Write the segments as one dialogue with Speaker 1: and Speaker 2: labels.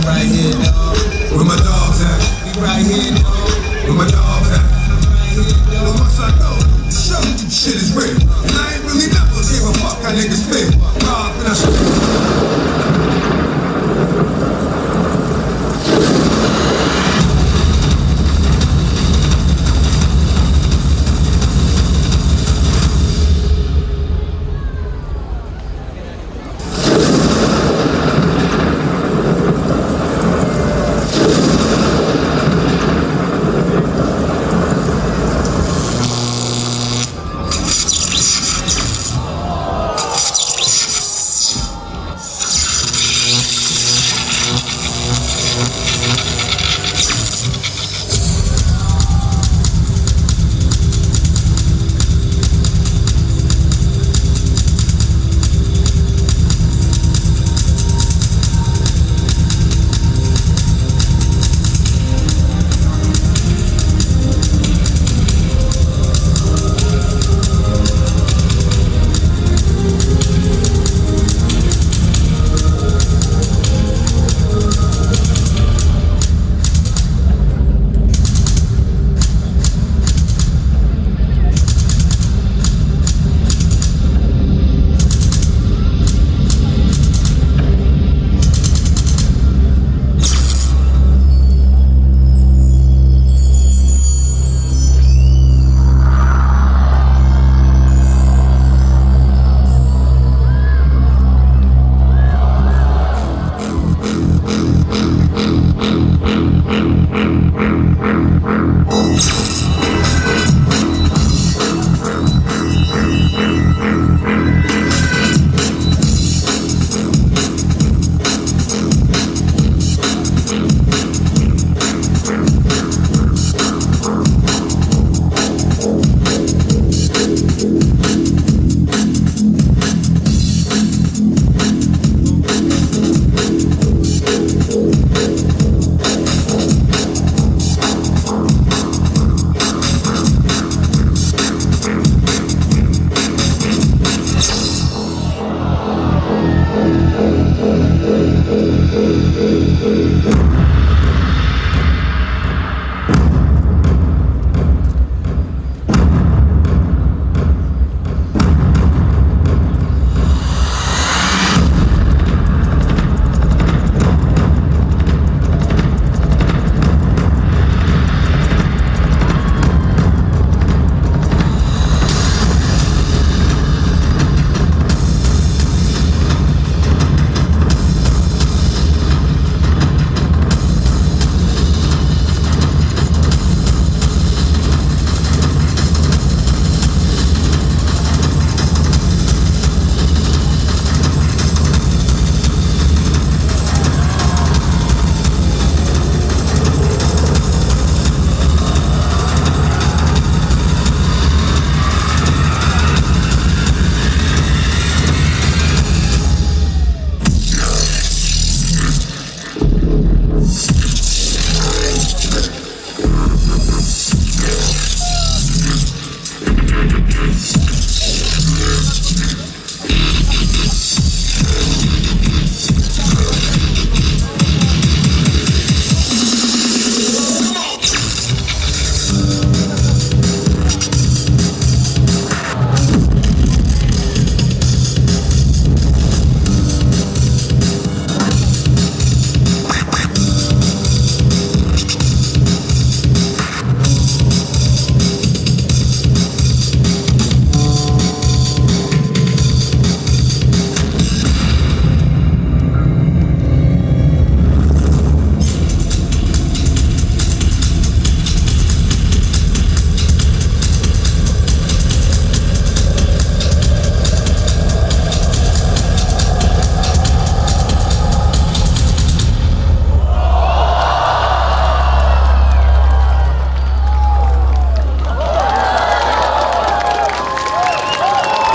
Speaker 1: I'm right here, dog. Where my dogs at? We right here, dog. Where my dogs at? But once I go, show shit is real. And I ain't really never gave a fuck how niggas feel. Rob and I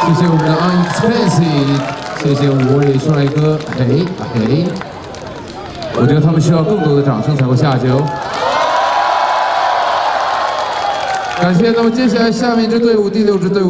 Speaker 2: 谢谢我们的 Unexpensive，谢谢五位帅哥，嘿嘿，我觉得他们需要更多的掌声才会下去哦。感谢，那么接下来下面一支队伍，第六支队伍。